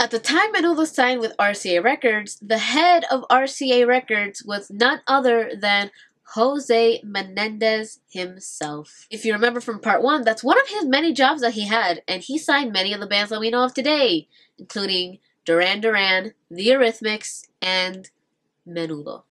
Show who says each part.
Speaker 1: At the time Menudo signed with RCA Records, the head of RCA Records was none other than Jose Menendez himself. If you remember from part one, that's one of his many jobs that he had, and he signed many of the bands that we know of today, including Duran Duran, The Eurythmics, and Menudo.